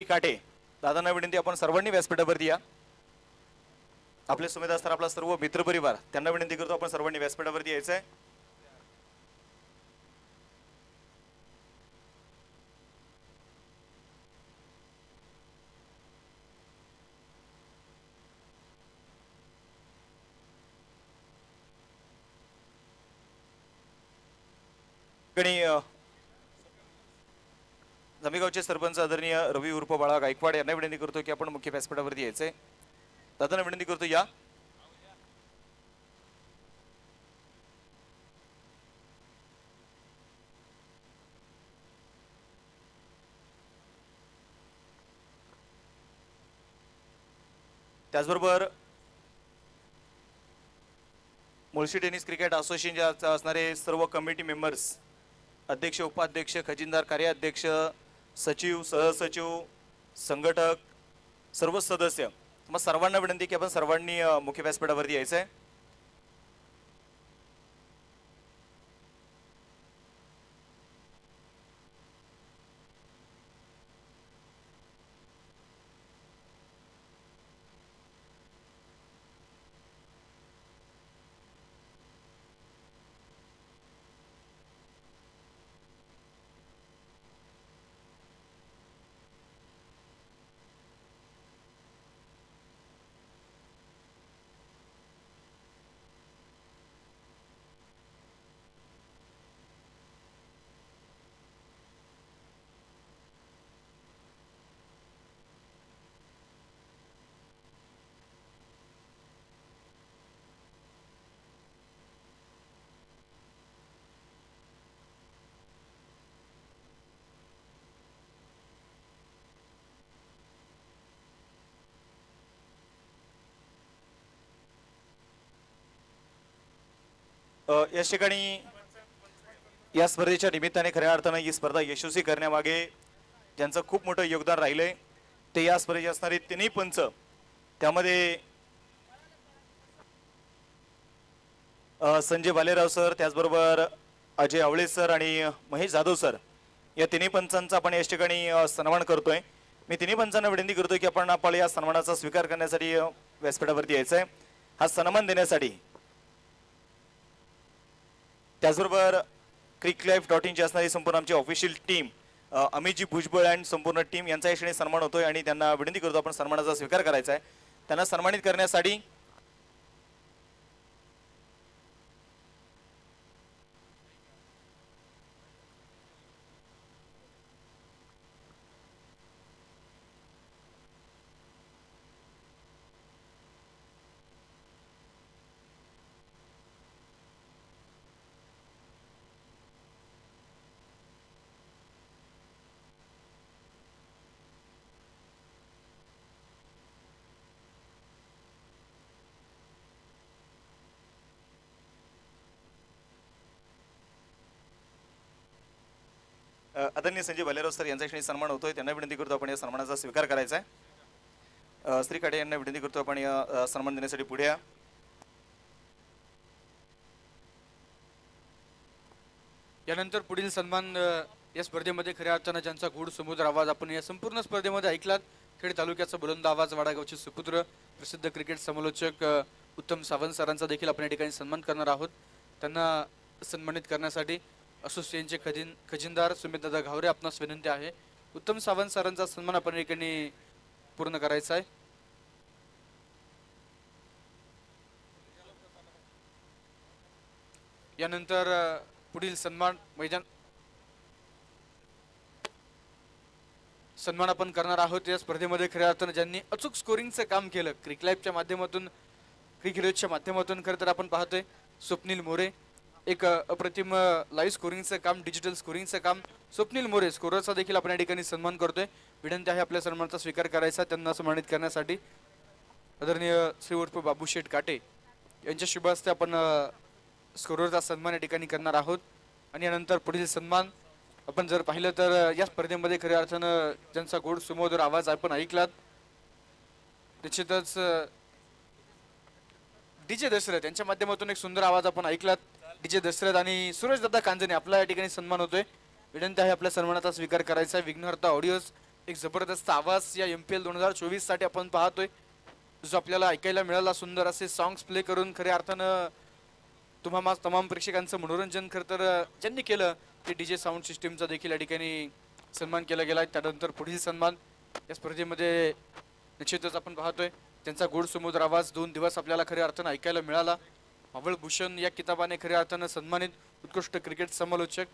काटे. दादांना विनंती आपण सर्वांनी व्यासपीठावरती या. आपले सुमेध सर आपला सर्व मित्रपरिवार त्यांना विनंती करतो आपण सर्वांनी व्यासपीठावरती यायचं आहे आणि जमेगावचे सरपंच आदरणीय रवी उर्फ बाळा गायकवाड यांना विनंती करतो की आपण मुख्य व्यासपीठावरती यायचंय दादांना विनंती करतो या. त्याचबरोबर मुळशी टेनिस क्रिकेट असोसिएशनचे असणारे सर्व कमिटी मेंबर्स अध्यक्ष उपाध्यक्ष खजिनदार कार्याध्यक्ष सचिव सहसचिव संघटक सर्व सदस्य. मग सर्वांना विनंती की आपण सर्वांनी मुख्य व्यासपीठावरती यायचं आहे या ठिकाणी या स्पर्धेच्या निमित्ताने खऱ्या अर्थानं ही स्पर्धा यशस्वी करण्यामागे ज्यांचं खूप मोठं योगदान राहिलंय ते या स्पर्धेचे असणारे तिन्ही पंच त्यामध्ये संजय बालेराव सर त्याचबरोबर अजय आवळे सर आणि महेश जाधव सर या तिन्ही पंचांचा आपण या ठिकाणी सन्मान करतोय. मी तिन्ही पंचांना विनंती करतोय की आपण आपण या सन्मानाचा स्वीकार करण्यासाठी व्यासपीठावरती यायचं आहे हा सन्मान देण्यासाठी त्याचबरोबर क्रिक लाईफ डॉट इनची असणारी संपूर्ण आमची official team Amitji Bhujbal and संपूर्ण टीम यांचा या क्षणी सन्मान होतोय आणि त्यांना विनंती करतो आपण सन्मानाचा स्वीकार करायचा आहे. त्यांना सन्मानित करण्यासाठी आदरणीय संजय भालेराव सर यांचा क्षणी सन्मान होतोय. त्यांना विनंती करतो आपण या सन्मानाचा स्वीकार करायचा आहे. श्री काटे यांना विनंती करतो आपण या सन्मान देण्यासाठी पुढे या. यानंतर पुढील सन्मान या स्पर्धेमध्ये खऱ्या अर्थानं ज्यांचा गूढ समुद्र आवाज आपण या संपूर्ण स्पर्धेमध्ये ऐकलात खेड तालुक्याचा बुलंद आवाज वाडागावचे सुपुत्र प्रसिद्ध क्रिकेट समालोचक उत्तम सावंत सरांचा देखील आपण या ठिकाणी सन्मान करणार आहोत. त्यांना सन्मानित करण्यासाठी असोसिएशनचे खजिन खजिनदार सुमितदादा घावरे आपणास विनंती आहे. उत्तम सावंत सरांचा सन्मान आपण ठिकाणी पूर्ण करायचा आहे. यानंतर पुढील सन्मान मैदान सन्मान आपण करणार आहोत. या स्पर्धेमध्ये खऱ्या अर्थानं ज्यांनी अचूक स्कोरिंगचं काम केलं क्रिक लाईफच्या माध्यमातून क्रिक हिरोजच्या माध्यमातून खरं तर आपण पाहतोय. स्वप्नील मोरे एक अप्रतिम लाईव्ह स्कोरिंगचं काम डिजिटल स्कोरिंगचं काम. स्वप्नील मोरे स्कोरचा देखील आपण या ठिकाणी सन्मान करतोय. विनंती आहे आपल्या सन्मानाचा स्वीकार करायचा त्यांना सन्मानित करण्यासाठी. आदरणीय श्री उर्फ बाबू शेठ काटे यांच्या शुभ हस्ते आपण स्कोरचा सन्मान या ठिकाणी करणार आहोत. आणि यानंतर पुढील सन्मान आपण जर पाहिलं तर या स्पर्धेमध्ये खऱ्या अर्थानं ज्यांचा गोड सुमोदर आवाज आपण ऐकलात निश्चितच डी जे दशरथ यांच्या माध्यमातून एक सुंदर आवाज आपण ऐकलात. डीजे दशरथ आणि सुरेश दादा कांजणे आपला या ठिकाणी सन्मान होतोय. विनंती आहे आपल्या सन्मानाचा स्वीकार करायचा आहे. विघ्नहर्ता ऑडिओज एक जबरदस्त आवाज या एम पी एल दोन हजार चोवीससाठी आपण पाहतोय. जो आपल्याला ऐकायला मिळाला सुंदर असे सॉंग्स प्ले करून खऱ्या अर्थानं तुम्हा तमाम प्रेक्षकांचं मनोरंजन खरं तर ज्यांनी केलं ते डी जे साऊंड सिस्टीमचा देखील या ठिकाणी सन्मान केला गेला आहे. त्यानंतर पुढील सन्मान या स्पर्धेमध्ये निश्चितच आपण पाहतोय. त्यांचा गोड समुद्र आवाज दोन दिवस आपल्याला खऱ्या अर्थानं ऐकायला मिळाला. भूषण या किताबाने खऱ्या अर्थानं सन्मानित उत्कृष्ट क्रिकेट समालोचक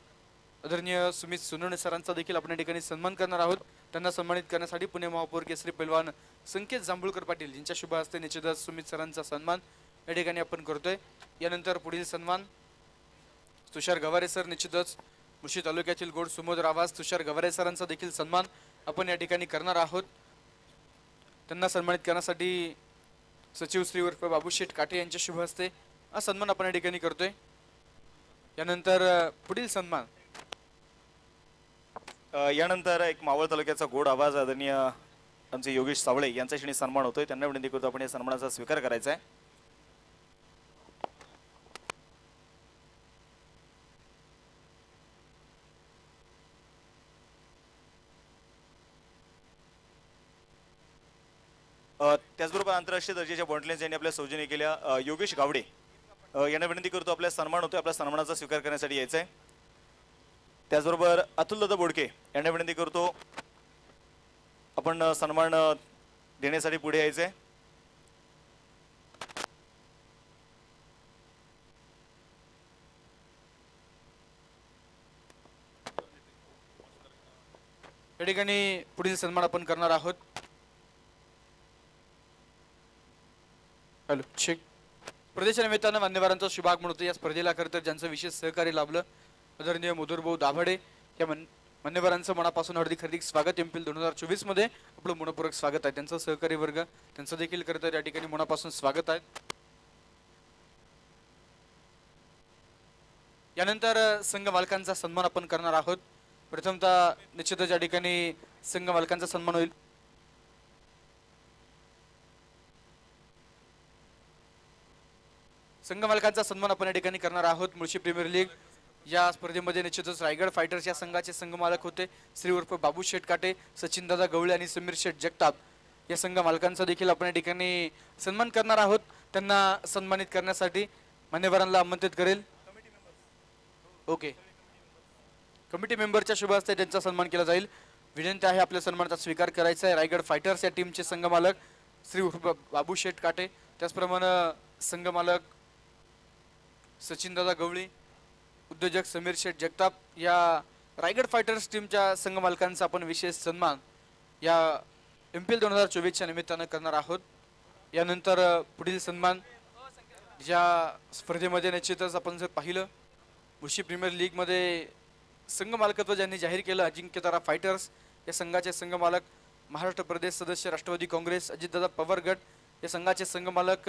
आदरणीय सुमित सुनवणे सरांचा देखील आपण या ठिकाणी सन्मान करणार आहोत. त्यांना सन्मानित करण्यासाठी पुणे महापौर केसरी पैलवान संकेत जांभूळकर पाटील यांच्या शुभ हस्ते निश्चितच सुमित सरांचा सन्मान या ठिकाणी आपण करतोय. यानंतर पुढील सन्मान तुषार गवारे सर निश्चितच मुशी तालुक्यातील गोड सुमोद आवाज तुषार गवारे सरांचा देखील सन्मान आपण या ठिकाणी करणार आहोत. त्यांना सन्मानित करण्यासाठी सचिव श्री उर्फ बाबूशेठ काटे यांच्या शुभ हस्ते हा सन्मान आपण या ठिकाणी करतोय. यानंतर पुढील सन्मान. यानंतर एक मावळ तालुक्याचा गोड आवाज आदरणीय आमचे योगेश सावळे यांचा श्रेणी सन्मान होतोय. त्यांना विनंती करतो आपण या सन्मानाचा स्वीकार करायचा आहे. त्याचबरोबर आंतरराष्ट्रीय दर्जाच्या बॉन्टलेन्स यांनी आपल्या सौजन्य केल्या योगेश गावडे. यांना विनंती करतो आपल्या सन्मान होतो आपल्या सन्मानाचा स्वीकार करण्यासाठी यायचं आहे त्याचबरोबर अतुलदादा बोडके यांना विनंती करतो आपण सन्मान देण्यासाठी पुढे यायचे या ठिकाणी पुढील सन्मान आपण करणार आहोत. हॅलो चेक प्रदेशाच्या मान्यवरांचा शुभाग म्हणतो या स्पर्धेला खरं तर ज्यांचं विशेष सहकार्य लाभलं आदरणीय मधुरभाऊ दाभाडे या मन मान्यवरांचं मनापासून हार्दिक हार्दिक स्वागत एमपील दोन हजार चोवीसमध्ये आपलं मनपूरक स्वागत आहे. त्यांचं सहकारी वर्ग त्यांचं देखील खरं तर या ठिकाणी मनापासून स्वागत आहे. यानंतर संघ मालकांचा सन्मान आपण करणार आहोत. प्रथमतः निश्चितच या ठिकाणी संघ मालकांचा सन्मान होईल. संघ मालकांचा सन्मान आपण या ठिकाणी करणार आहोत. मुळशी प्रीमियर लीग या स्पर्धेमध्ये निश्चितच रायगड फायटर्स या संघाचे संघमालक होते. श्री उर्फ बाबू शेठ काटे सचिन दादा गवळे आणि समीर शेठ जगताप या संघ मालकांचा देखील आपण या ठिकाणी सन्मान करणार आहोत. त्यांना सन्मानित करण्यासाठी मान्यवरांना आमंत्रित करेल. ओके. कमिटी मेंबरच्या शुभ हस्ते त्यांचा सन्मान केला जाईल. विनंती आहे आपल्या सन्मानाचा स्वीकार करायचा आहे. रायगड फायटर्स या टीमचे संघमालक श्री उर्फ बाबू शेठ काटे त्याचप्रमाणे संघमालक सचिनदादा गवळी उद्योजक समीर शेठ जगताप या रायगड फायटर्स टीमच्या संघमालकांचा आपण विशेष सन्मान या एम पी एल दोन हजार चोवीसच्या निमित्तानं करणार आहोत. यानंतर पुढील सन्मान ज्या स्पर्धेमध्ये निश्चितच आपण जर पाहिलं मुशी प्रीमियर लीगमध्ये संघ मालकत्व ज्यांनी जाहीर केलं अजिंक्यतारा फायटर्स या संघाचे संघमालक महाराष्ट्र प्रदेश सदस्य राष्ट्रवादी काँग्रेस अजितदादा पवार गट या संघाचे संघमालक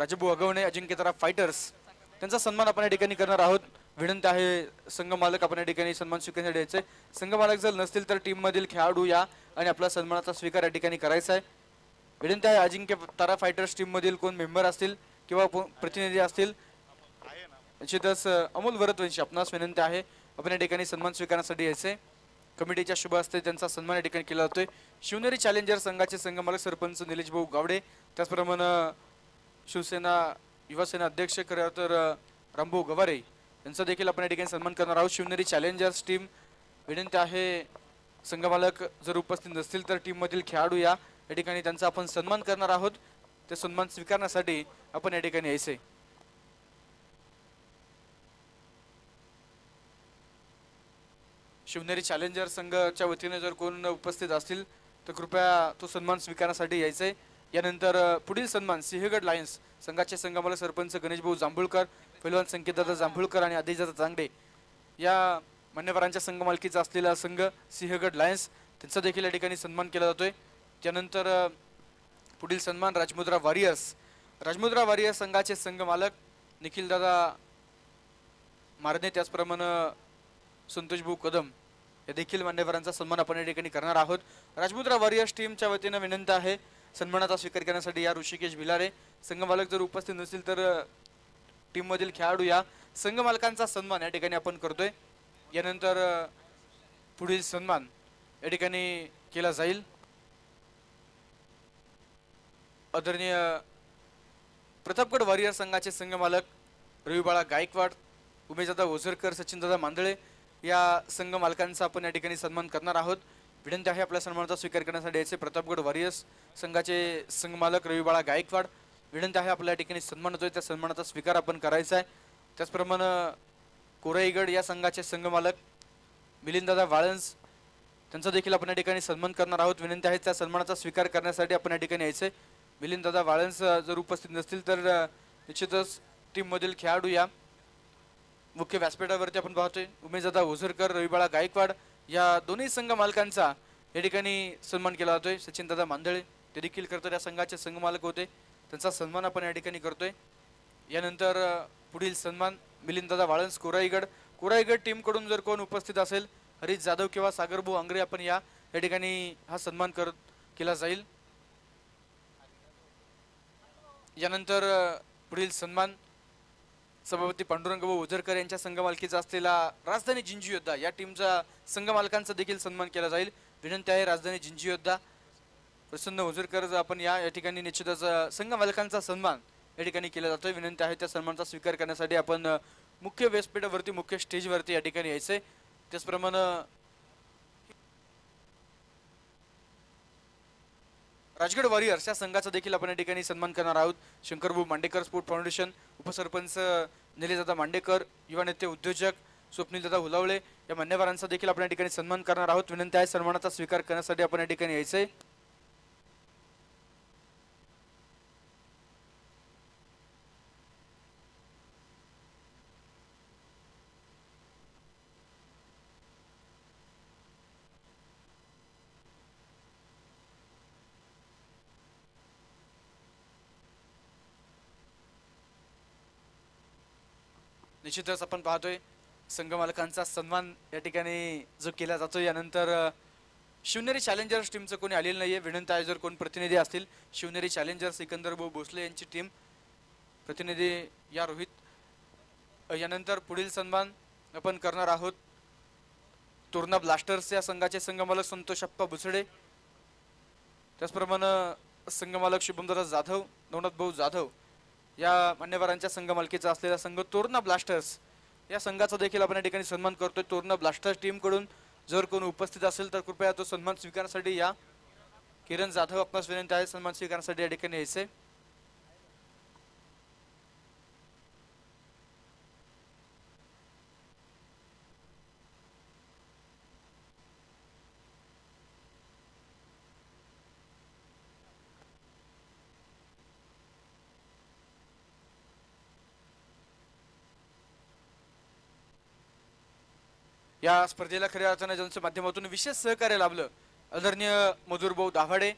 राजबू राजभाऊ अगवणे अजिंक्यतारा फायटर्स त्यांचा सन्मान आपण या ठिकाणी करणार आहोत. विनंती आहे संघ मालक आपण या ठिकाणी सन्मान स्वीकारण्यासाठी द्यायचे संघ मालक जर नसतील तर टीममधील खेळाडू या आणि आपला सन्मानाचा स्वीकार या ठिकाणी करायचा आहे. विनंती आहे अजिंक्य तारा फायटर्स टीममधील कोण मेंबर असतील किंवा प्रतिनिधी असतील. निश्चितच अमोल वरतवंशी आपणास विनंती आहे आपण या ठिकाणी सन्मान स्वीकारण्यासाठी यायचे. कमिटीच्या शुभ हस्ते त्यांचा सन्मान या ठिकाणी केला जातोय. शिवनेरी चॅलेंजर संघाचे संघमालक सरपंच निलेश भाऊ गावडे. त्याचप्रमाणे शिवसेना युवासेना अध्यक्ष खरं तर अ, रामभाऊ गवारे यांचा देखील आपण या ठिकाणी सन्मान करणार आहोत. शिवनेरी चॅलेंजर्स टीम विनंती आहे संघमालक जर उपस्थित नसतील तर टीममधील खेळाडू या या ठिकाणी त्यांचा आपण सन्मान करणार आहोत. ते सन्मान स्वीकारण्यासाठी आपण या ठिकाणी यायचे शिवनेरी चॅलेंजर संघाच्या वतीने जर कोण उपस्थित असतील तर कृपया तो सन्मान स्वीकारण्यासाठी यायचे यानंतर पुढील सन्मान सिंहगड लायन्स संघाचे संघामालक सरपंच गणेशभाऊ जांभूळकर पैलवान संकेतदादा जांभूळकर आणि आदेशदादा चांगडे या मान्यवरांच्या संघ मालकीचा असलेला संघ सिंहगड लायन्स त्यांचा देखील या ठिकाणी सन्मान केला जातोय. त्यानंतर पुढील सन्मान राजमुद्रा वॉरियर्स. राजमुद्रा वॉरियर्स संघाचे संघ मालक निखिलदादा मारणे त्याचप्रमाणे संतोषभाऊ कदम या देखील मान्यवरांचा सन्मान आपण या ठिकाणी करणार आहोत. राजमुद्रा वॉरियर्स टीमच्या वतीनं विनंती आहे सन्मानाचा स्वीकार करण्यासाठी या ऋषिकेश भिलारे संघमालक जर उपस्थित नसतील तर टीम मधील खेळाडू या संघमालकांचा सन्मान या ठिकाणी आपण करतोय. यानंतर पुढील सन्मान या ठिकाणी केला जाईल. आदरणीय प्रतापगड वॉरियर संघाचे संघ मालक रविबाळा गायकवाड उमेशदादा ओझरकर सचिनदादा मांदळे या संघ मालकांचा आपण या ठिकाणी सन्मान करणार आहोत. विनंती आहे आपल्या सन्मानाचा स्वीकार करण्यासाठी याचे प्रतापगड वॉरियर्स संघाचे संघमालक रविबाळा गायकवाड. विनंती आहे आपल्या या ठिकाणी सन्मान होतोय त्या सन्मानाचा स्वीकार आपण करायचा आहे. त्याचप्रमाणे कोराईगड या संघाचे संघमालक मिलिंददादा वाळंस त्यांचा देखील आपण या ठिकाणी सन्मान करणार आहोत. विनंती आहे त्या सन्मानाचा स्वीकार करण्यासाठी आपण या ठिकाणी यायचे आहे. मिलिंददादा वाळंस जर उपस्थित नसतील तर निश्चितच टीममधील खेळाडू या मुख्य व्यासपीठावरती आपण पाहतोय. उमेशदादा ओझरकर रविबाळा गायकवाड या दोन्ही संघ मालकांचा या ठिकाणी सन्मान केला जातोय. सचिन दादा मांदळे ते देखील करतो या संघाचे संघ मालक होते. त्यांचा सन्मान आपण या ठिकाणी करतोय. यानंतर पुढील सन्मान मिलिंददादा वाळंस कोराईगड. कोराईगड टीमकडून जर कोण उपस्थित असेल हरीश जाधव किंवा सागरभाऊ आंग्रे आपण या या ठिकाणी हा सन्मान करत केला जाईल. यानंतर पुढील सन्मान सभापती पांडुरंगभाऊ ओझरकर यांच्या संघ मालकीचा असलेला राजधानी जिंजी योद्धा या टीमचा संघ मालकांचा देखील सन्मान केला जाईल. विनंती आहे राजधानी जिंजी योद्धा प्रसन्न ओझरकर आपण या या ठिकाणी निश्चितच संघ मालकांचा सन्मान या ठिकाणी केला जातोय. विनंती आहे त्या सन्मानचा स्वीकार करण्यासाठी आपण मुख्य व्यासपीठावरती मुख्य स्टेजवरती या ठिकाणी यायचंय. त्याचप्रमाणे राजगड वॉरियर्स या संघाचा देखील आपण या ठिकाणी सन्मान करणार आहोत. शंकरभाऊ मांडेकर स्पोर्ट फाउंडेशन उपसरपंच निलेशदादा मांडेकर युवा नेते उद्योजक स्वप्नीलदादा हुलावळे या मान्यवरांचा देखील आपण या ठिकाणी सन्मान करणार आहोत. विनंती आहे सन्मानाचा स्वीकार करण्यासाठी आपण या ठिकाणी यायचं आहे निश्चितच आपण पाहतोय संघ मालकांचा सन्मान या ठिकाणी जो केला जातो यानंतर शिवनेरी चॅलेंजर्स टीमचं कोणी आलेलं नाहीये. आहे आहे जर कोण प्रतिनिधी असतील शिवनेरी चॅलेंजर्स सिकंदर भाऊ भोसले यांची टीम प्रतिनिधी या रोहित यानंतर पुढील सन्मान आपण करणार आहोत. तोरणा ब्लास्टर्स या संघाचे संघमालक संतोष अप्पा भुसडे. त्याचप्रमाणे संघमालक शुभमदादा जाधव नवनाथ भाऊ जाधव या मान्यवरांच्या संघ मालकीचा असलेला संघ तोरणा ब्लास्टर्स या संघाचा देखील आपण या ठिकाणी सन्मान करतोय. तोरणा ब्लास्टर्स टीमकडून जर कोण उपस्थित असेल तर कृपया तो सन्मान स्वीकारण्यासाठी या किरण जाधव आपणास विनंती आहे. सन्मान स्वीकारण्यासाठी या ठिकाणी यायचे या स्पर्धेला खऱ्या अर्थानं ज्यांच्या माध्यमातून विशेष सहकार्य लाभलं आदरणीय मधुरभाऊ दाभाडे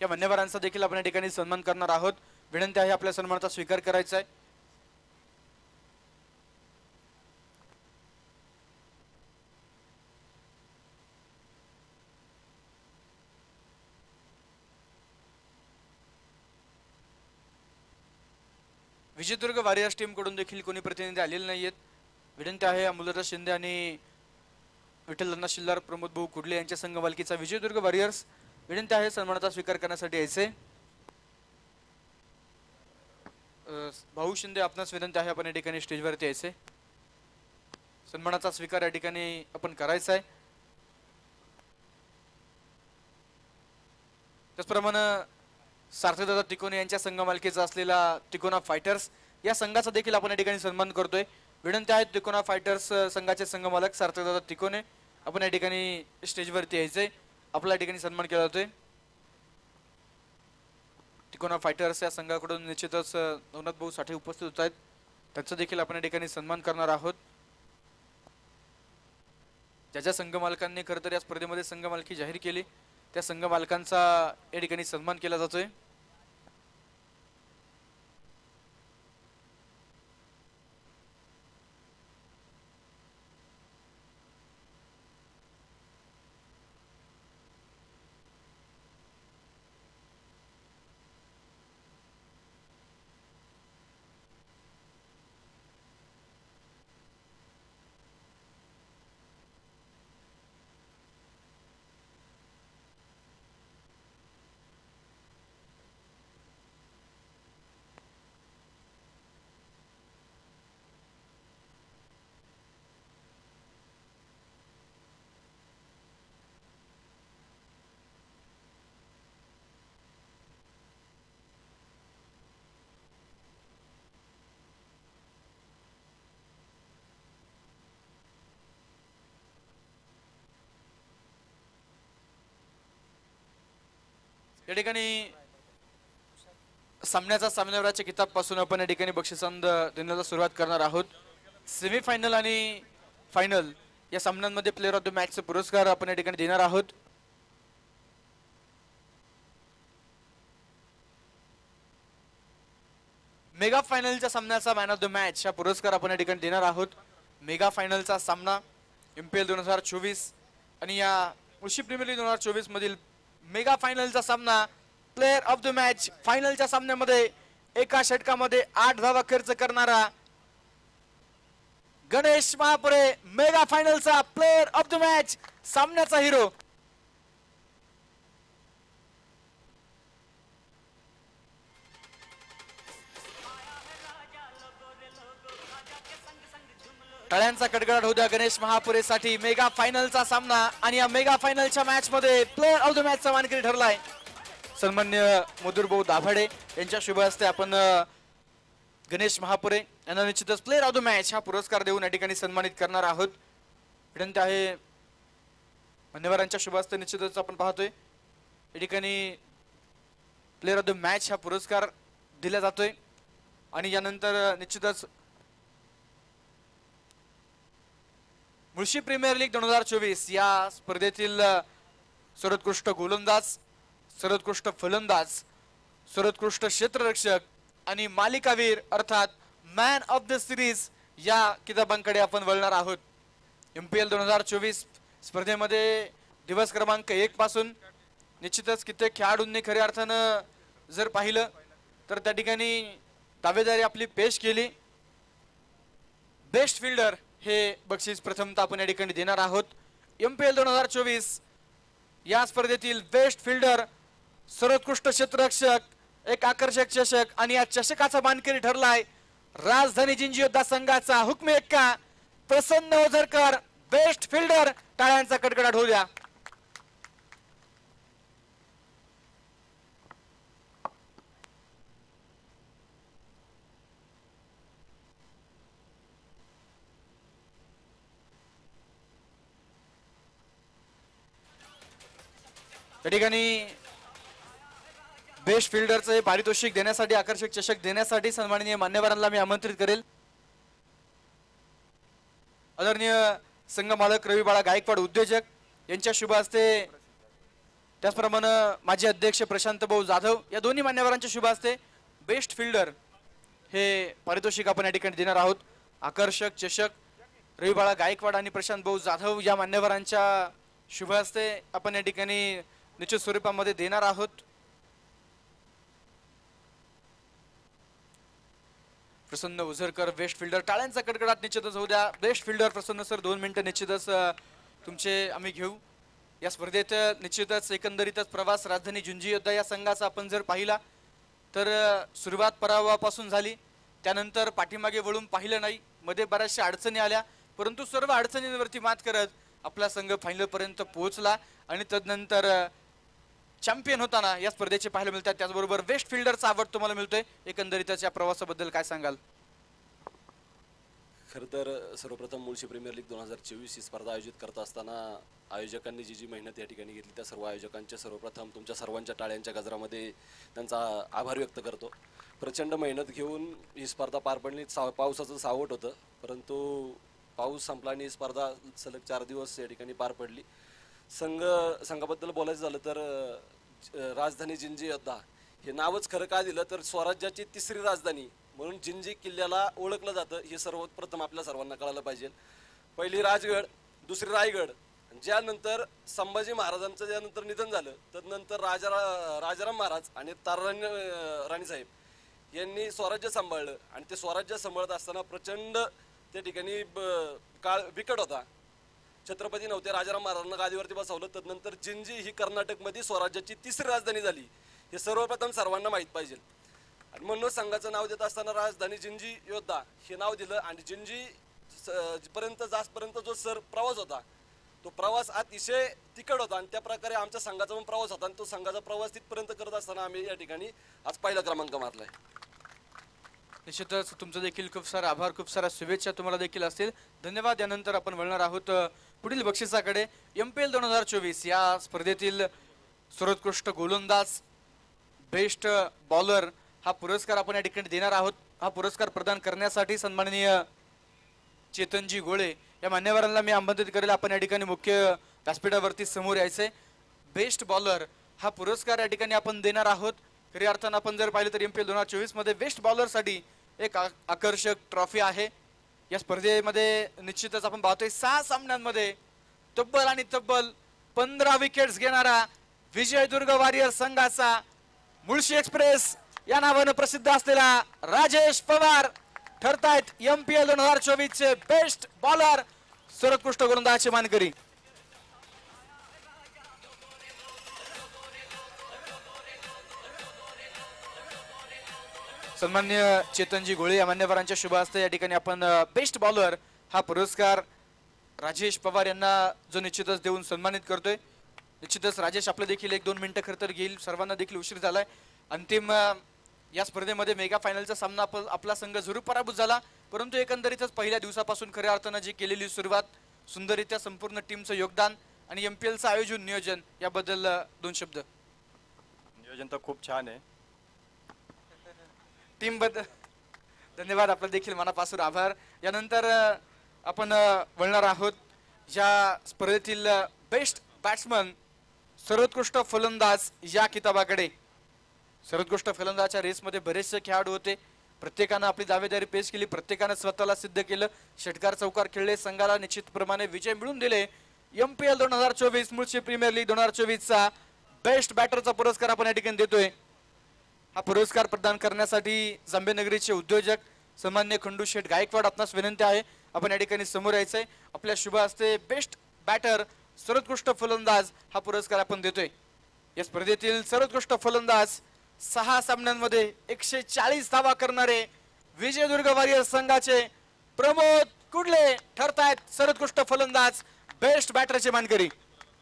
या मान्यवरांचा देखील आपण या ठिकाणी सन्मान करणार आहोत. विनंती आहे आपल्या सन्मानाचा स्वीकार करायचा आहे. विजयदुर्ग वॉरियर्स टीमकडून देखील कोणी प्रतिनिधी आलेले नाहीयेत. विनंती आहे अमोलदादा शिंदे आणि विठ्ठलदाना शिल्लार प्रमोद भाऊ कुडले यांच्या संघ मालकीचा विजयदुर्ग वॉरियर्स विनंती आहे सन्मानाचा स्वीकार करण्यासाठी यायचे. भाऊ शिंदे आपणास विनंती आहे आपण या ठिकाणी स्टेजवरती यायचे. सन्मानाचा स्वीकार या ठिकाणी आपण करायचा आहे. त्याचप्रमाणे सार्थकदादा तिकोने यांच्या संघ मालकीचा असलेला तिकोना फायटर्स या संघाचा देखील आपण या ठिकाणी सन्मान करतोय. विनंती आहे तिकोना फायटर्स संघाचे संघ मालक सार्थकदादा तिकोने. आपण या ठिकाणी स्टेजवरती यायचंय. आपला या ठिकाणी सन्मान केला जातोय. तिकोना फायटर्स या संघाकडून निश्चितच नवनाथ भाऊ साठे उपस्थित होत आहेत. त्यांचा देखील आपण या ठिकाणी सन्मान करणार आहोत. ज्या ज्या संघ मालकांनी खरं तर या स्पर्धेमध्ये संघ मालकी जाहीर केली त्या संघ मालकांचा या ठिकाणी सन्मान केला जातोय. या ठिकाणी सामन्याचा सामन्यावराच्या किताबपासून आपण या ठिकाणी बक्षिसांद देण्याला सुरुवात करणार आहोत. सेमीफायनल आणि फायनल या सामन्यांमध्ये प्लेअर ऑफ द मॅचचे पुरस्कार आपण या ठिकाणी देणार आहोत. मेगा फायनलच्या सामन्याचा मॅन ऑफ द मॅच हा पुरस्कार आपण या ठिकाणी देणार आहोत. मेगा फायनलचा सामना एम पी एल दोन हजार चोवीस आणि या कृषी प्रीमियर लीग दोन हजार चोवीस मधील मेगा फायनलचा सामना प्लेअर ऑफ द मॅच फायनलच्या सामन्यामध्ये एका षटकामध्ये आठ धावा खर्च करणारा गणेश महापुरे मेगा फायनलचा प्लेअर ऑफ द मॅच सामन्याचा हिरो टाळ्यांचा कडकडाट होऊ द्या गणेश महापुरेसाठी मेगा फायनलचा सामना आणि या मेगा फायनलच्या मॅच मध्ये प्लेअर ऑफ द मॅच चा मानकरी ठरलाय. सन्मान्य मधुरभाऊ दाभाडे यांच्या शुभ हस्ते आपण गणेश महापुरे यांना निश्चितच प्लेअर ऑफ द मॅच हा पुरस्कार देऊन या ठिकाणी सन्मानित करणार आहोत. विनंती आहे मान्यवरांच्या शुभ हस्ते निश्चितच आपण पाहतोय. या ठिकाणी प्लेअर ऑफ द मॅच हा पुरस्कार दिला जातोय. आणि यानंतर निश्चितच मुळशी प्रीमियर लीग दोन हजार चोवीस या स्पर्धेतील सर्वोत्कृष्ट गोलंदाज सर्वोत्कृष्ट फलंदाज सर्वोत्कृष्ट क्षेत्ररक्षक आणि मालिकावीर अर्थात मॅन ऑफ द सिरीज या किताबांकडे आपण वळणार आहोत. एम पी एल दोन हजार चोवीस स्पर्धेमध्ये दिवस क्रमांक एक पासून निश्चितच कित्येक खेळाडूंनी खऱ्या अर्थानं जर पाहिलं तर त्या ठिकाणी दावेदारी आपली पेश केली. बेस्ट फिल्डर हे बक्षीस प्रथमतः आपण या ठिकाणी देणार आहोत. एम पी एल दोन हजार चोवीस या स्पर्धेतील बेस्ट फिल्डर सर्वोत्कृष्ट क्षेत्ररक्षक एक आकर्षक चषक आणि या चषकाचा मानकरी ठरलाय. राजधानी जिंजीयोद्धा संघाचा हुकमे एक्का प्रसन्न ओझरकर बेस्ट फिल्डर टाळ्यांचा कडकडाट होऊ द्या त्या ठिकाणी बेस्ट फिल्डरचं हे पारितोषिक देण्यासाठी आकर्षक चषक देण्यासाठी सन्माननीय मान्यवरांना मी आमंत्रित करेल. आदरणीय संघ मालक रवी बाळा गायकवाड उद्योजक यांच्या शुभ हस्ते त्याचप्रमाणे माजी अध्यक्ष प्रशांत भाऊ जाधव या दोन्ही मान्यवरांच्या शुभ हस्ते बेस्ट फिल्डर हे पारितोषिक आपण या ठिकाणी देणार आहोत. आकर्षक चषक रवी बाळा गायकवाड आणि प्रशांत भाऊ जाधव या मान्यवरांच्या शुभ हस्ते आपण या ठिकाणी निश्चित स्वरूपामध्ये देणार आहोत. प्रसन्न उझरकर बेस्ट फिल्डर टाळ्यांचा कडकडाट निश्चितच होऊ द्या. बेस्ट फिल्डर प्रसन्न सर दोन मिनिटं निश्चितच तुमचे आम्ही घेऊ. या स्पर्धेत निश्चितच एकंदरीतच प्रवास राजधानी झुंजी योद्धा या संघाचा आपण जर पाहिला तर सुरुवात पराभवापासून झाली. त्यानंतर पाठीमागे वळून पाहिलं नाही. मध्ये बऱ्याचशा अडचणी आल्या. परंतु सर्व अडचणींवरती मात करत आपला संघ फायनलपर्यंत पोहोचला. आणि तदनंतर चॅम्पियन होताना या स्पर्धेचे पाहायला मिळतात. त्याचबरोबर बेस्ट फिल्डरचा आवड तुम्हाला मिळतोय. एकंदरीतच या प्रवासाबद्दल काय सांगाल? खरं तर सर्वप्रथम मुळशी प्रीमियर लीग दोन हजार चोवीस ही स्पर्धा आयोजित करत असताना आयोजकांनी जी जी मेहनत या ठिकाणी घेतली त्या सर्व आयोजकांच्या सर्वप्रथम तुमच्या सर्वांच्या टाळ्यांच्या गजरामध्ये त्यांचा आभार व्यक्त करतो. प्रचंड मेहनत घेऊन ही स्पर्धा पार पडली. सा पावसाचं सावट होतं परंतु पाऊस संपला आणि ही स्पर्धा सलग चार दिवस या ठिकाणी पार पडली. संघ संघाबद्दल बोलायचं झालं तर राजधानी जिंजी योद्धा हे नावच खरं का दिलं तर स्वराज्याची तिसरी राजधानी म्हणून जिंजी किल्ल्याला ओळखलं जातं. हे सर्वप्रथम आपल्या सर्वांना कळालं पाहिजे. पहिली राजगड दुसरी रायगड. ज्यानंतर संभाजी महाराजांचं ज्यानंतर निधन झालं त्यानंतर राजा राजाराम महाराज आणि ताराराणी राणीसाहेब यांनी स्वराज्य सांभाळलं. आणि ते स्वराज्य सांभाळत असताना प्रचंड त्या ठिकाणी ब- काळ बिकट होता. छत्रपती नव्हते राजाराम महाराजांना गादीवरती बसवलं. तदनंतर जिंजी ही कर्नाटकमध्ये स्वराज्याची तिसरी राजधानी झाली. हे सर्वप्रथम सर्वांना माहीत पाहिजे. आणि म्हणून संघाचं नाव देत असताना राजधानी जिंजी योद्धा हे नाव दिलं आणि जिंजी स- पर्यंत जासपर्यंत जो सर प्रवास होता तो प्रवास अतिशय तिकड होता आणि त्या प्रकारे आमच्या संघाचा पण प्रवास होता आणि तो संघाचा प्रवास तिथपर्यंत करत असताना आम्ही या ठिकाणी आज पहिला क्रमांक मारलाय. निश्चितच तुमचं देखील खूप सारा आभार खूप साऱ्या शुभेच्छा तुम्हाला देखील असतील. धन्यवाद. यानंतर आपण वळणार आहोत पुढील बक्षिसाकडे एम पी एल दोन हजार चोवीस या स्पर्धेतील सर्वोत्कृष्ट गोलंदाज बेस्ट बॉलर हा पुरस्कार आपण या ठिकाणी देणार आहोत. हा पुरस्कार प्रदान करण्यासाठी सन्माननीय चेतनजी गोळे या मान्यवरांना मी आमंत्रित करेल. आपण या ठिकाणी मुख्य व्यासपीठावरती समोर यायचंय बेस्ट बॉलर हा पुरस्कार या ठिकाणी आपण देणार आहोत. खऱ्या अर्थानं आपण जर पाहिलं तर एम पी एल दोन हजार चोवीसमध्ये बेस्ट बॉलरसाठी एक आ- आकर्षक ट्रॉफी आहे. या स्पर्धेमध्ये निश्चितच आपण पाहतोय सहा सामन्यांमध्ये तब्बल आणि तब्बल पंधरा विकेट्स घेणारा विजयदुर्ग वारियर संघाचा मुळशी एक्सप्रेस या नावानं प्रसिद्ध असलेला राजेश पवार ठरतायत एम पी एल दोन हजार चोवीस चे बेस्ट बॉलर सर्वोत्कृष्ट गोलंदाजचे मानकरी. सन्मान्य चेतनजी गोळे या मान्यवरांच्या शुभ हस्ते या ठिकाणी आपण बेस्ट बॉलर हा पुरस्कार राजेश पवार यांना जो निश्चितच देऊन सन्मानित करतोय. निश्चितच राजेश आपलं देखील एक दोन मिनिटं खरं तर घेईल. सर्वांना देखील उशीर झालाय. अंतिम या स्पर्धेमध्ये मेगा फायनलचा सामना आप- आपला संघ जरूर पराभूत झाला. परंतु एकंदरीतच पहिल्या दिवसापासून खऱ्या अर्थानं जी केलेली सुरुवात सुंदररित्या संपूर्ण टीमचं योगदान आणि एम पी एलचं आयोजन नियोजन याबद्दल दोन शब्द. नियोजन तर खूप छान आहे. टीमबद्दल धन्यवाद. आपलं देखील मनापासून आभार. यानंतर आपण वळणार आहोत या स्पर्धेतील बेस्ट बॅट्समन सर्वोत्कृष्ट फलंदाज या किताबाकडे. सर्वोत्कृष्ट फलंदाजच्या रेसमध्ये बरेचसे खेळाडू होते. प्रत्येकानं आपली दावेदारी पेश केली. प्रत्येकानं स्वतःला सिद्ध केलं. षटकार चौकार खेळले. संघाला निश्चितप्रमाणे विजय मिळून दिले. एम पी एल दोन हजार चोवीस मुळशी प्रीमियर लीग दोन हजार चोवीसचा बेस्ट बॅटरचा पुरस्कार आपण या ठिकाणी देतोय. हा पुरस्कार प्रदान करण्यासाठी जांबेनगरीचे उद्योजक सन्मान्य खंडू शेठ गायकवाड आपणास विनंती आहे. आपण या ठिकाणी समोर यायचंय. आपल्या शुभ हस्ते बेस्ट बॅटर सर्वोत्कृष्ट फलंदाज हा पुरस्कार आपण देतोय. या स्पर्धेतील सर्वोत्कृष्ट फलंदाज सहा सामन्यांमध्ये एकशे चाळीस धावा करणारे विजयदुर्ग वॉरियर संघाचे प्रमोद कुडले ठरतायत सर्वोत्कृष्ट फलंदाज बेस्ट बॅटरचे मानकरी.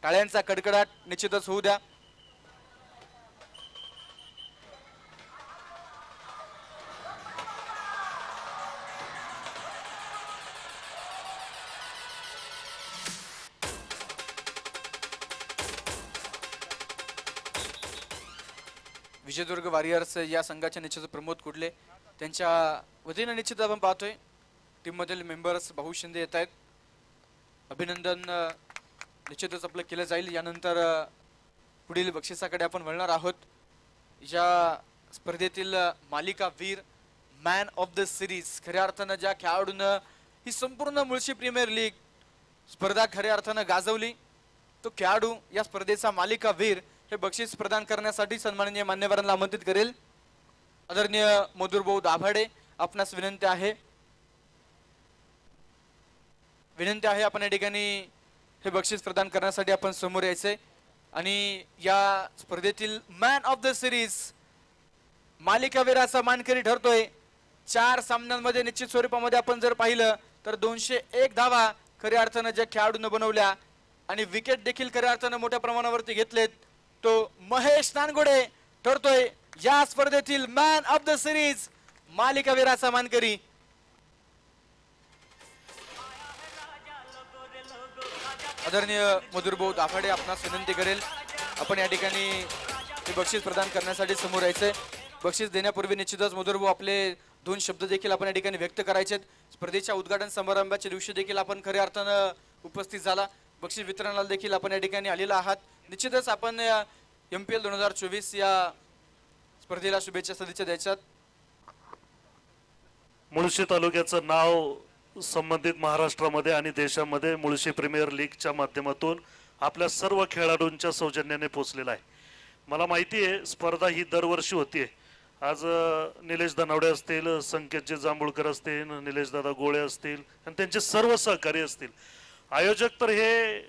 टाळ्यांचा कडकडाट निश्चितच होऊ द्या. विजयदुर्ग वॉरियर्स या संघाचे निश्चित प्रमोद कुडले. त्यांच्या वतीनं निश्चित आपण पाहतोय. टीममधील मेंबर्स भाऊ शिंदे येत आहेत. अभिनंदन निश्चितच आपलं केलं जाईल. यानंतर पुढील बक्षिसाकडे आपण वळणार आहोत. या स्पर्धेतील मालिका वीर मॅन ऑफ द सिरीज खऱ्या अर्थानं ज्या खेळाडूनं ही संपूर्ण मुळशी प्रीमियर लीग स्पर्धा खऱ्या अर्थानं गाजवली तो खेळाडू या स्पर्धेचा मालिका वीर हे बक्षीस प्रदान करण्यासाठी सन्माननीय मान्यवरांना आमंत्रित करेल. आदरणीय मधुरभाऊ दाभाडे आपणास विनंती आहे. विनंती आहे आपण या ठिकाणी हे बक्षीस प्रदान करण्यासाठी आपण समोर यायचंय. आणि या स्पर्धेतील मॅन ऑफ द सिरीज मालिकावीराचा मानकरी ठरतोय. चार सामन्यांमध्ये निश्चित स्वरूपामध्ये आपण जर पाहिलं तर दोनशे एक धावा खऱ्या अर्थानं ज्या खेळाडूनं बनवल्या आणि विकेट देखील खऱ्या अर्थानं मोठ्या प्रमाणावरती घेतलेत तो महेश नानगुडे ठरतोय. या स्पर्धेतील मॅन ऑफ द सिरीज मालिकावीराचा मानकरी आदरणीय मधुरभाऊ दाफाडे आपणास विनंती करेल आपण या ठिकाणी बक्षीस प्रदान करण्यासाठी समोर यायचंय. बक्षीस देण्यापूर्वी निश्चितच मधुरभाऊ आपले दोन शब्द देखील आपण या ठिकाणी व्यक्त करायचे स्पर्धेच्या उद्घाटन समारंभाच्या दिवशी देखील आपण खऱ्या अर्थानं उपस्थित झाला. बक्षीस वितरणाला देखील आपण या ठिकाणी आलेला आहात. निश्चितच आपण एम पी एल दोन हजार चोवीस या स्पर्धेला शुभेच्छा सदिच्छा द्यायच्यात. मुळशी तालुक्याचं नाव संबंधित महाराष्ट्रामध्ये आणि देशामध्ये मुळशी प्रीमियर लीगच्या माध्यमातून आपल्या सर्व खेळाडूंच्या सौजन्याने पोचलेला आहे. मला माहिती आहे स्पर्धा ही दरवर्षी होतीये आज निलेश धनावडे असतील संकेतजी जांभूळकर असतील निलेश दादा गोळे असतील आणि त्यांचे सर्व सहकारी असतील. आयोजक तर हे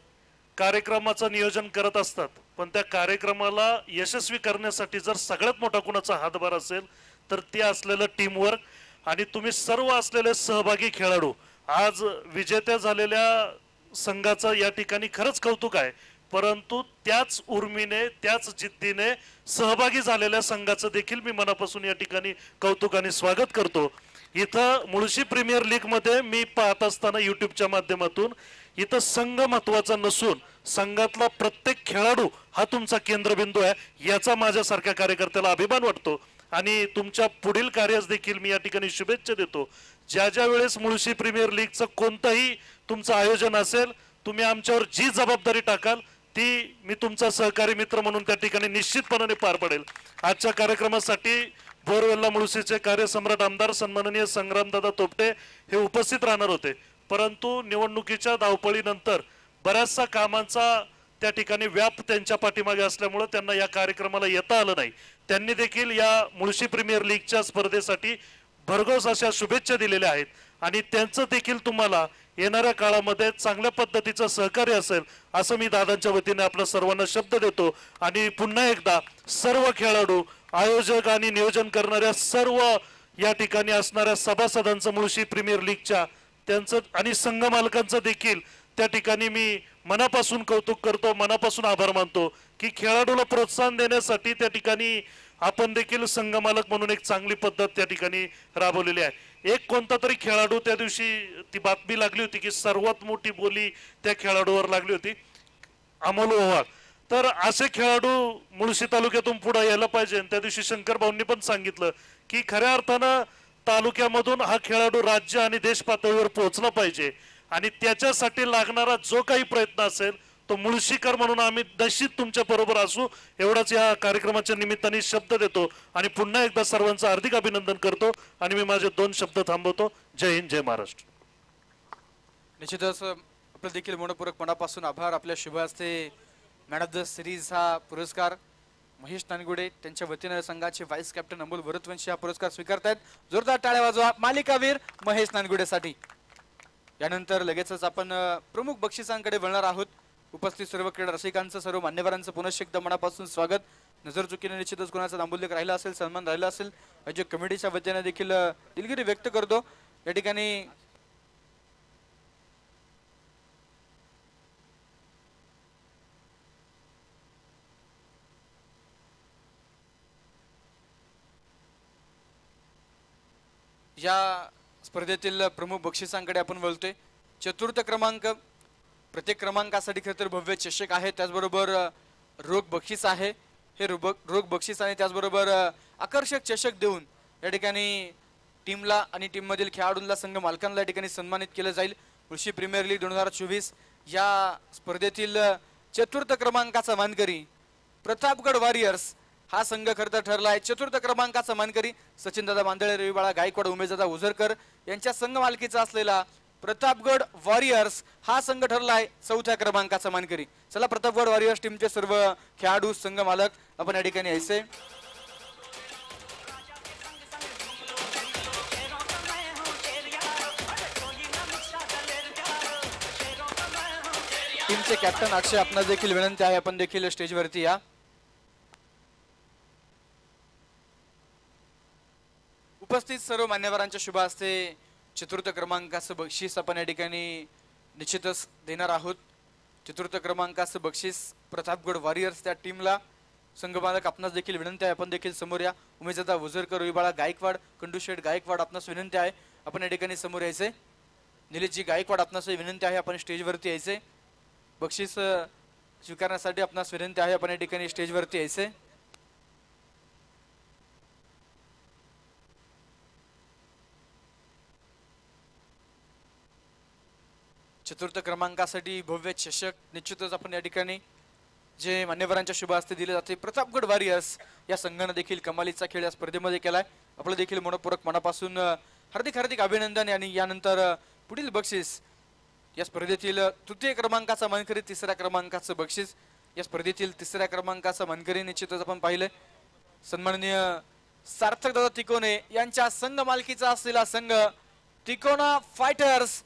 कार्यक्रमाचं नियोजन करत असतात. पण त्या कार्यक्रमाला यशस्वी करण्यासाठी जर सगळ्यात मोठा कुणाचा हातभार असेल तर ते असलेलं टीमवर्क आणि तुम्ही सर्व असलेले सहभागी खेळाडू. आज विजेत्या झालेल्या संघाचं या ठिकाणी खरंच कौतुक आहे. परंतु त्याच उर्मीने त्याच जिद्दीने सहभागी झालेल्या संघाचं देखील मी मनापासून या ठिकाणी कौतुकाने स्वागत करतो. इथं मुळशी प्रीमियर लीगमध्ये मी पाहत असताना युट्यूबच्या माध्यमातून इथं संघ महत्त्वाचा नसून संघातला प्रत्येक खेळाडू हा तुमचा केंद्रबिंदू आहे याचा माझ्यासारख्या कार्यकर्त्याला अभिमान वाटतो. आणि तुमच्या पुढील कार्यास देखील मी या ठिकाणी शुभेच्छा देतो. ज्या ज्या वेळेस मुळशी प्रीमियर लीगचं कोणतंही तुमचं आयोजन असेल तुम्ही आमच्यावर जी जबाबदारी टाकाल ती मी तुमचा सहकारी मित्र म्हणून त्या ठिकाणी निश्चितपणाने पार पडेल. आजच्या कार्यक्रमासाठी बोरवेल्ला मुळशीचे कार्यसम्राट आमदार सन्माननीय संग्रामदादा तोपटे हे उपस्थित राहणार होते. परंतु निवडणुकीच्या धावपळीनंतर बऱ्याचशा कामांचा त्या ठिकाणी व्याप त्यांच्या पाठीमागे असल्यामुळं त्यांना या कार्यक्रमाला येता आलं नाही. त्यांनी देखील या मुळशी प्रीमियर लीगच्या स्पर्धेसाठी भरघोस अशा शुभेच्छा दिलेल्या आहेत. आणि त्यांचं देखील तुम्हाला येणाऱ्या काळामध्ये चांगल्या पद्धतीचं सहकार्य असेल असं मी दादांच्या वतीने आपल्या सर्वांना शब्द देतो. आणि पुन्हा एकदा सर्व खेळाडू आयोजक आणि नियोजन करणाऱ्या सर्व या ठिकाणी असणाऱ्या सभासदांचं मुळशी प्रीमियर लीगच्या त्यांचं आणि संघ मालकांचं देखील त्या ठिकाणी मी मनापासून कौतुक करतो मनापासून आभार मानतो की खेळाडूला प्रोत्साहन देण्यासाठी त्या ठिकाणी आपण देखील संघ मालक म्हणून एक चांगली पद्धत त्या ठिकाणी राबवलेली आहे. एक कोणता तरी खेळाडू त्या दिवशी ती बातमी लागली होती की सर्वात मोठी बोली त्या खेळाडूवर लागली होती अमोल ओव्हाळ. तर असे खेळाडू मुळशी तालुक्यातून पुढे यायला पाहिजे. त्या दिवशी शंकर भाऊंनी पण सांगितलं की खऱ्या अर्थानं तालुक्यामधून हा खेळाडू राज्य आणि देश पातळीवर पोहोचला पाहिजे. आणि त्याच्यासाठी लागणारा जो काही प्रयत्न असेल तो मुळशीकर म्हणून आम्ही दशीत तुमच्या बरोबर असू एवढाच या कार्यक्रमाच्या निमित्ताने शब्द देतो. आणि पुन्हा एकदा सर्वांचं हार्दिक अभिनंदन करतो. आणि मी माझे दोन शब्द थांबवतो. जय हिंद जय महाराष्ट्र. निश्चितच आपलं देखील मनपूरक मनापासून आभार. आपल्या शुभ हस्ते मॅन ऑफ द सिरीज हा पुरस्कार महेश नानगुडे त्यांच्या वतीनं संघाचे व्हाईस कॅप्टन अमोल भरतवंशी हा पुरस्कार स्वीकारतायत. जोरदार टाळ्या वाजवा. मालिकावीर महेश नानगुडेसाठी यानंतर लगेचच आपण प्रमुख बक्षिसांकडे वळणार आहोत. उपस्थित सर्व क्रीडा रसिकांचं सर्व मान्यवरांचं पुनश्च एकदा मनापासून स्वागत. नजर चुकीने निश्चितच कोणाचा दांबुल्यक राहिला असेल सन्मान राहिला असेल जे कमिटीच्या वतीने देखील दिलगिरी व्यक्त करतो. या ठिकाणी या स्पर्धेतील प्रमुख बक्षिसांकडे आपण बोलतोय चतुर्थ क्रमांक प्रत्येक क्रमांकासाठी खरं तर भव्य चषक आहे त्याचबरोबर रोग रोख बक्षीस आहे. हे रोग रोख बक्षीस आणि त्याचबरोबर आकर्षक चषक देऊन या ठिकाणी टीमला आणि टीममधील खेळाडूंना संघ मालकांना या ठिकाणी सन्मानित केलं जाईल. कृषी प्रीमियर लीग दोन हजार चोवीस या स्पर्धेतील चतुर्थ क्रमांकाचा मानकरी प्रतापगड वॉरियर्स हा संघ खरं तर ठरला आहे चतुर्थ क्रमांकाचा मानकरी सचिनदादा बांदळे रविबाळा गायकवाड उमेशदादा उझरकर यांच्या संघ मालकीचा असलेला प्रतापगड वॉरियर्स हा संघ ठरला आहे चौथ्या क्रमांकाचा मानकरी. चला प्रतापगड वॉरियर्स टीमचे सर्व खेळाडू संघ मालक आपण या ठिकाणी यायचे. टीमचे कॅप्टन अक्षय आपण देखील विनंती आहे आपण देखील स्टेजवरती या. उपस्थित सर्व मान्यवरांच्या शुभ हस्ते चतुर्थ क्रमांकाचं बक्षीस आपण या ठिकाणी निश्चितच देणार आहोत. चतुर्थ क्रमांकाचं बक्षीस प्रतापगड वॉरियर्स त्या टीमला. संघमालक आपणास देखील विनंती आहे आपण देखील समोर या. उमेशदादा वजरकर विबाळा गायकवाड कंडुशेठ गायकवाड आपणास विनंती आहे आपण या ठिकाणी समोर यायचे. निलेशजी गायकवाड आपणास विनंती आहे आपण स्टेजवरती यायचे. बक्षीस स्वीकारण्यासाठी आपणास विनंती आहे आपण या ठिकाणी स्टेजवरती यायचे. चतुर्थ क्रमांकासाठी भव्य चषक निश्चितच आपण या ठिकाणी जे मान्यवरांच्या शुभ हस्ते दिले जाते. प्रतापगड वॉरियर्स या संघानं देखील कमालीचा खेळ या स्पर्धेमध्ये केलाय. आपलं देखील मनपूरक मनापासून हार्दिक हार्दिक अभिनंदन आणि यानंतर पुढील बक्षीस या स्पर्धेतील तृतीय क्रमांकाचा मानकरी तिसऱ्या क्रमांकाचं बक्षीस या स्पर्धेतील तिसऱ्या क्रमांकाचा मानकरी निश्चितच आपण पाहिलंय. सन्माननीय सार्थक दादा तिकोने यांच्या संघ मालकीचा असलेला संघ तिकोना फायटर्स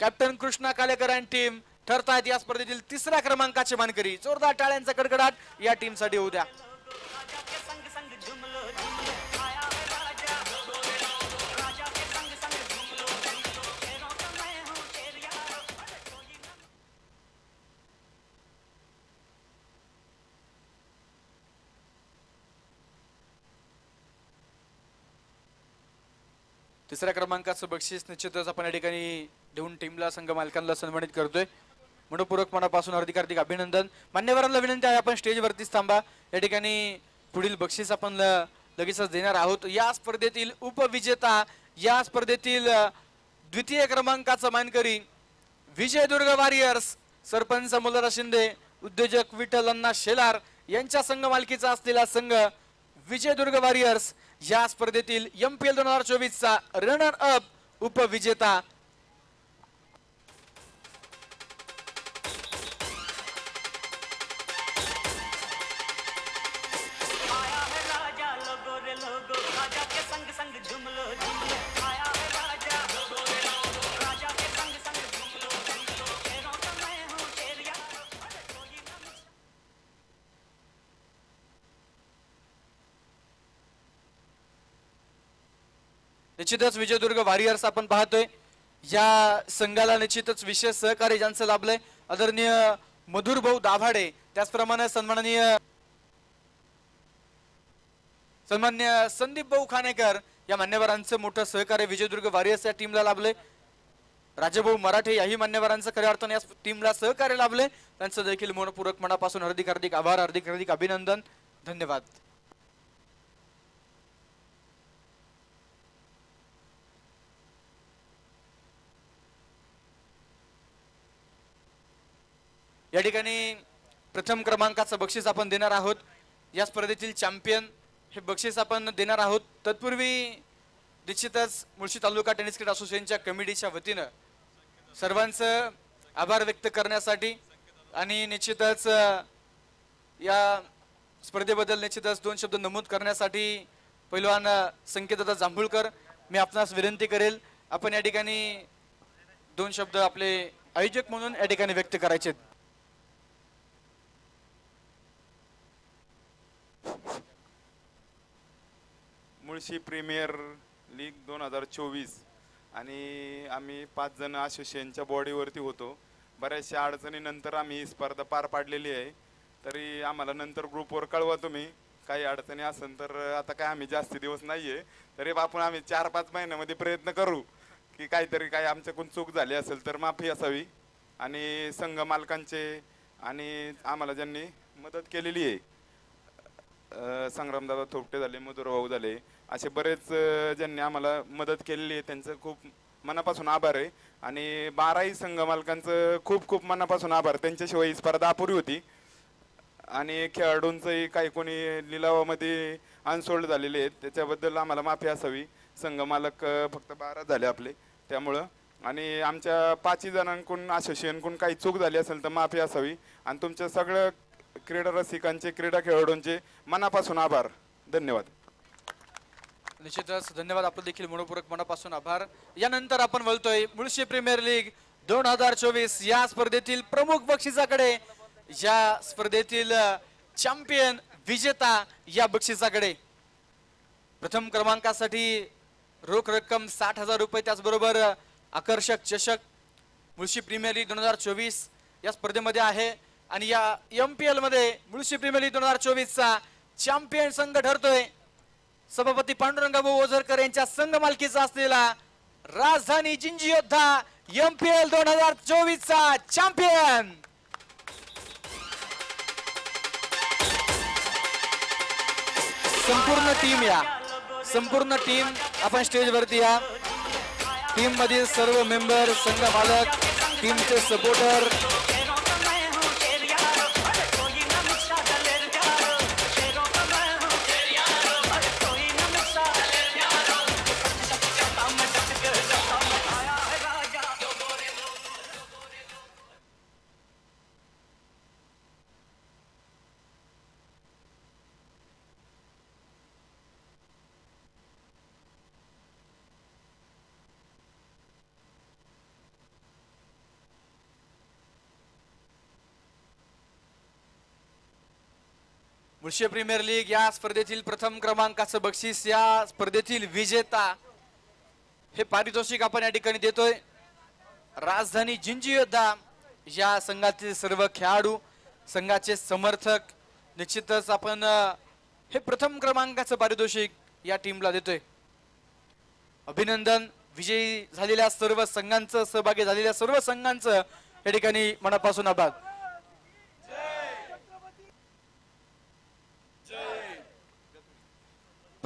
कॅप्टन कृष्णा कालेकर आणि टीम ठरतायत या स्पर्धेतील तिसऱ्या क्रमांकाची मानकरी. जोरदार टाळ्यांचा कडकडाट या टीमसाठी होऊ द्या. तिसऱ्या क्रमांकाचं बक्षीस निश्चितच आपण या ठिकाणी देऊन टीमला संघ मालकांना सन्मानित करतोय. मनपूरक मनापासून हार्दिक हार्दिक अभिनंदन. मान्यवरांना विनंती आहे आपण स्टेजवरतीच थांबा. या ठिकाणी पुढील बक्षीस आपण लगेचच देणार आहोत. या स्पर्धेतील उपविजेता या स्पर्धेतील द्वितीय क्रमांकाचा मानकरी विजयदुर्ग वॉरियर्स सरपंच मुलरा शिंदे उद्योजक विठ्ठल अण्णा शेलार यांच्या संघ मालकीचा असलेला संघ विजयदुर्ग वॉरियर्स या स्पर्धेतील एम पी एल दोन हजार चोवीसचा रनर अप उपविजेता निश्चितच विजयदुर्ग वॉरियर्स आपण पाहतोय. या संघाला निश्चितच विशेष सहकार्य ज्यांचं लाभलंय. आदरणीय मधुर भाऊ दाभाडे त्याचप्रमाणे सन्माननीय सन्मान्य संदीप भाऊ खानेकर या मान्यवरांचं मोठं सहकार्य विजयदुर्ग वॉरियर्स या टीमला लाभलंय. राजभाऊ मराठे याही मान्यवरांचं खऱ्या अर्थाने या टीमला सहकार्य लाभले त्यांचं देखील मनपूरक मनापासून हार्दिक हार्दिक आभार हार्दिक हार्दिक अभिनंदन. धन्यवाद. या ठिकाणी प्रथम क्रमांकाचं बक्षीस आपण देणार आहोत. या स्पर्धेतील चॅम्पियन हे बक्षीस आपण देणार आहोत. तत्पूर्वी निश्चितच मुळशी तालुका टेनिस क्रीडा असोसिएशनच्या कमिटीच्या वतीनं सर्वांचं आभार व्यक्त करण्यासाठी आणि निश्चितच या स्पर्धेबद्दल निश्चितच दोन शब्द नमूद करण्यासाठी पैलवान अ, संकेतदादा जांभूळकर मी आपणास विनंती करेल आपण या ठिकाणी दोन शब्द आपले आयोजक म्हणून या ठिकाणी व्यक्त करायचे मुळशी प्रीमियर लीग दोन हजार चोवीस आणि आम्ही पाच जण असोसिएशनच्या बॉडीवरती होतो. बऱ्याचशा अडचणीनंतर आम्ही ही स्पर्धा पार पाडलेली आहे. तरी आम्हाला नंतर ग्रुपवर कळवा तुम्ही. काही अडचणी असेल तर आता काय आम्ही जास्त दिवस नाही आहे तरी आपण आम्ही चार पाच महिन्यामध्ये प्रयत्न करू की काहीतरी काही आमच्याकडून चूक झाली असेल तर माफी असावी. आणि संघ मालकांचे आणि आम्हाला ज्यांनी मदत केलेली आहे संग्रामदादा थोपटे झाले मधुरभाऊ झाले असे बरेच ज्यांनी आम्हाला मदत केलेली आहे त्यांचं खूप मनापासून आभार आहे. आणि बाराही संघ मालकांचं खूप खूप मनापासून आभार. त्यांच्याशिवाय ही स्पर्धा अपुरी होती. आणि खेळाडूंचंही काही कोणी लिलावामध्ये अनसोल्ड झालेले आहेत. त्याच्याबद्दल आम्हाला माफी असावी. संघ मालक फक्त बारा झाले आपले. त्यामुळं आणि आमच्या पाचही जणांकडून असोसिएशनकडून काही चूक झाली असेल तर माफी असावी. आणि तुमच्या सगळं क्रीडा रसिकांचे क्रीडा खेळाडूंचे मनापासून आभार. धन्यवाद. निश्चितच धन्यवाद. आपलं देखील मनपूर्वक मनापासून आभार. यानंतर आपण बोलतोय मुळशी प्रीमियर लीग दोन हजार चोवीस या स्पर्धेतील प्रमुख बक्षिसाकडे. या स्पर्धेतील चॅम्पियन विजेता या बक्षिसाकडे. प्रथम क्रमांकासाठी रोख रक्कम साठ हजार रुपये त्याचबरोबर आकर्षक चषक मुळशी प्रीमियर लीग दोन हजार चोवीस या स्पर्धेमध्ये आहे. आणि या एम पी एलमध्ये मुळशी प्रीमियर लीग दोन हजार चोवीसचा चॅम्पियन संघ ठरतोय. सभापती पांडुरंगभाऊ ओझरकर यांच्या संघ मालकीचा असलेला राजधानी जिंजी योद्धा एम पी एल दोन हजार चोवीस चा चॅम्पियन. संपूर्ण टीम या. संपूर्ण टीम आपण स्टेज वरती या. टीम मधील सर्व मेंबर संघ मालक टीमचे सपोर्टर मुळशी प्रीमियर लीग या स्पर्धेतील प्रथम क्रमांकाचं बक्षीस या स्पर्धेतील विजेता हे पारितोषिक आपण या ठिकाणी देतोय. राजधानी जिंजी योद्धा या संघातील सर्व खेळाडू संघाचे समर्थक निश्चितच आपण हे प्रथम क्रमांकाचं पारितोषिक या टीमला देतोय. अभिनंदन विजयी झालेल्या सर्व संघांचं सहभागी झालेल्या सर्व संघांचं या ठिकाणी मनापासून आभार.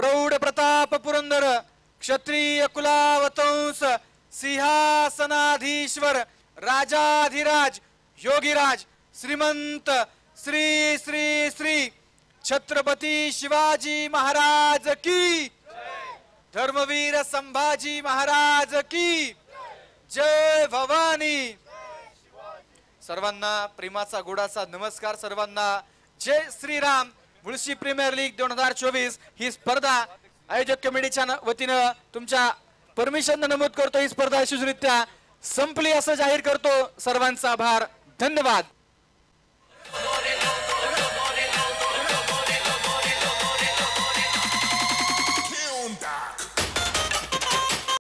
प्रौढ प्रताप पुरंदर क्षत्रिय कुलावतंस सिंहासनाधीश्वर राजाधिराज योगीराज श्रीमंत श्री श्री श्री छत्रपती शिवाजी महाराज की धर्मवीर संभाजी महाराज की जय भवानी। सर्वांना प्रेमाचा गोडाचा नमस्कार सर्वांना जय श्रीराम। मुळशी प्रीमियर लीग दोन हजार चोवीस ही स्पर्धा आयोजक कमिटीच्या वतीनं तुमच्या परमिशन नमूद करतो ही स्पर्धा यशस्वीरित्या संपली असं जाहीर करतो. सर्वांचा आभार. धन्यवाद.